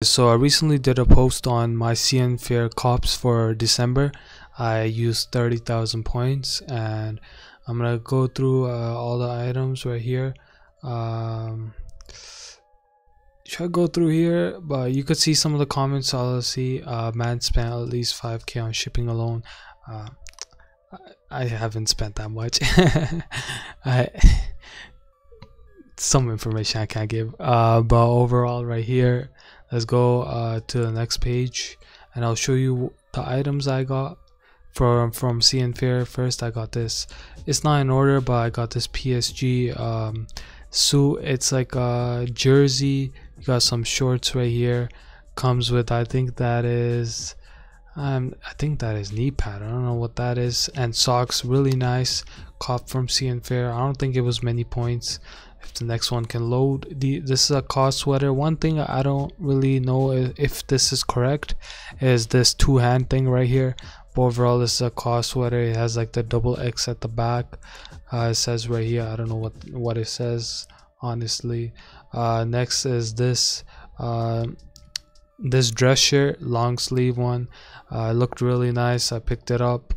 So I recently did a post on my CN Fair cops for December. I used 30,000 points and I'm gonna go through uh, all the items right here. Um, should I go through here? But you could see some of the comments. I'll see uh, man spent at least 5k on shipping alone. Uh, I haven't spent that much. I some information I can't give. Uh, but overall, right here, let's go uh, to the next page, and I'll show you the items I got from from CN Fair. First, I got this. It's not in order, but I got this PSG um, suit. It's like a jersey. You got some shorts right here. Comes with, I think that is um, I think that is knee pad. I don't know what that is. And socks, really nice. Cop from CN Fair. I don't think it was many points. If the next one can load, the this is a COS sweater. One thing I don't really know if this is correct is this two hand thing right here. But overall, this is a COS sweater. It has like the double X at the back. Uh, it says right here. I don't know what what it says honestly. Uh, next is this. Uh, this dress shirt long sleeve one uh, looked really nice i picked it up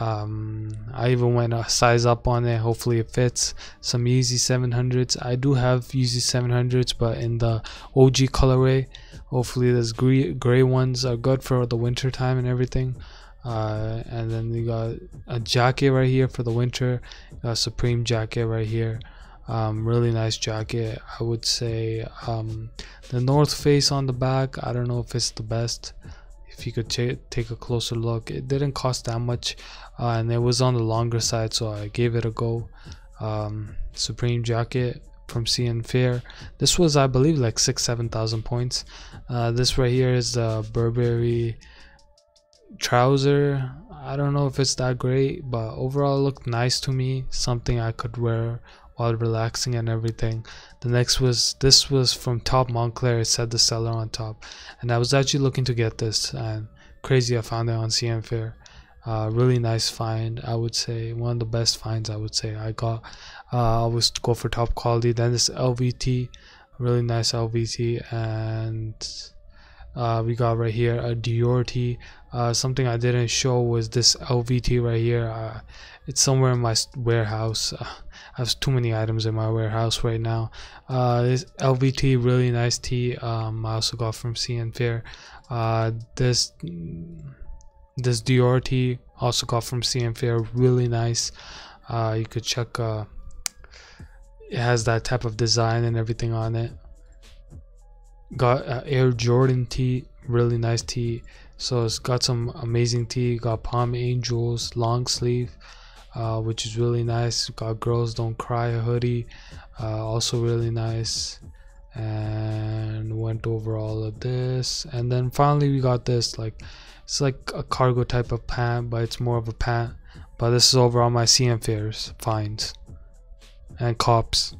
um, i even went a size up on it. Hopefully it fits. Some Yeezy 700s i do have Yeezy 700s but in the og colorway. Hopefully those gray, gray ones are good for the winter time and everything. Uh, and then you got a jacket right here for the winter. A supreme jacket right here. Um, really nice jacket i would say. Um, the north face on the back i don't know if it's the best if you could take a closer look it didn't cost that much uh, and it was on the longer side so i gave it a go um, supreme jacket from CN Fair. This was, I believe, like six, seven thousand points. Uh, this right here is the Burberry trouser. I don't know if it's that great, but overall, it looked nice to me. Something I could wear while relaxing and everything. The next was this was from Top Montclair. It said the seller on top, and I was actually looking to get this. And crazy, I found it on CN Fair. Uh, really nice find, I would say. One of the best finds I would say I got. Uh, I always go for top quality. Then this LVT, really nice LVT, and uh, we got right here a Dior. Uh, something I didn't show was this LVT right here. Uh, it's somewhere in my warehouse. Uh, I have too many items in my warehouse right now. Uh, this LVT really nice tee. Um, I also got from CN Fair. Uh, this this Dior also got from CN Fair. Really nice. you could check. it has that type of design and everything on it got uh, Air Jordan tee, really nice tee. So it's got some amazing tee. Got Palm Angels long sleeve, uh, which is really nice. Got Girls Don't Cry hoodie, uh, also really nice. And went over all of this, and then finally we got this like it's like a cargo type of pant, but it's more of a pant. But this is over on my CN Fairs finds and cops.